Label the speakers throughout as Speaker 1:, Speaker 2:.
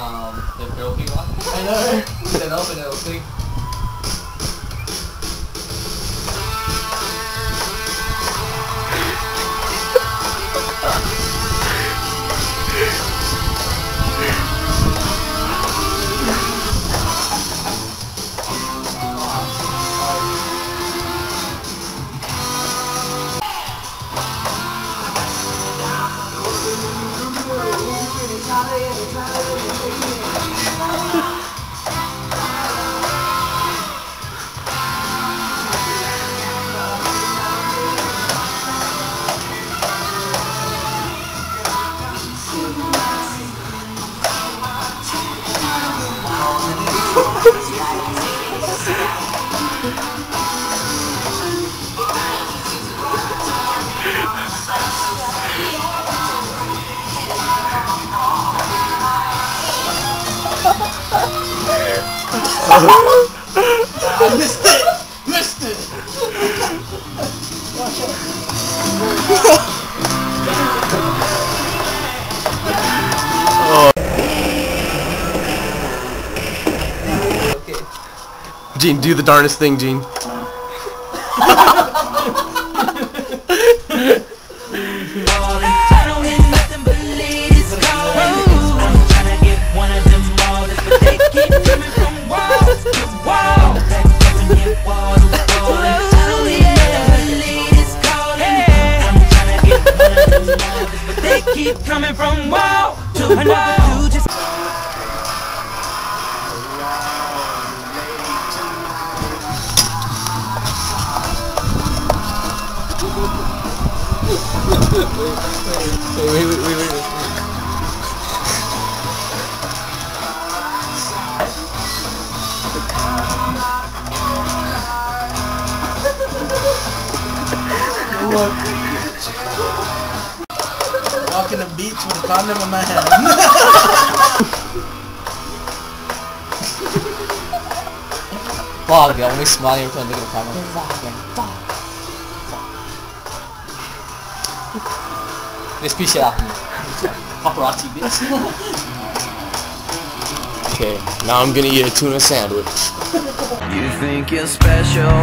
Speaker 1: um, the
Speaker 2: building one? I know. Then open Yeah. I missed it! Missed it! Gene, do the darnest thing, Gene.
Speaker 1: Wait, wait, wait, wait, wait.
Speaker 3: Walking the beach with a condom in my hand.
Speaker 4: Fuck, you're only smiling every time I look at the camera. Fuck, man, fuck. This piece of paparazzi bitch.
Speaker 1: Okay, now I'm gonna eat a tuna sandwich.
Speaker 5: You think you're special,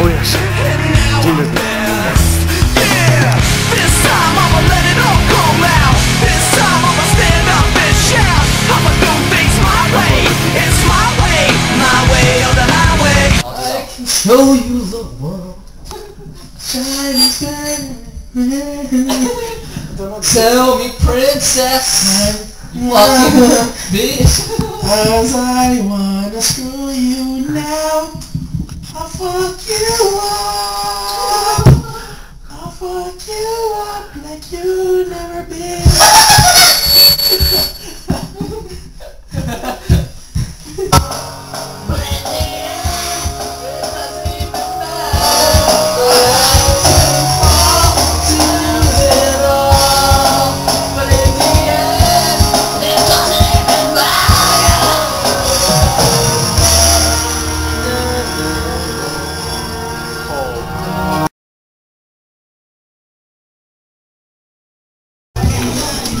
Speaker 1: Oh yes.
Speaker 5: And now I'm. Yeah, this time I'ma let it all come out. This time I'ma stand up and shout. I'ma do things my way. It's my way, my way or the highway.
Speaker 3: Show you the world. Shining, shining.
Speaker 4: Tell me, princess. Fucking bitch.
Speaker 3: Cause I wanna screw you now. I'll fuck you up. I'll fuck you up like you never been.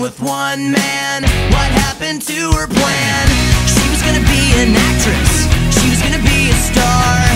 Speaker 5: with one man. What happened to her plan? She was gonna be an actress. She was gonna be a star.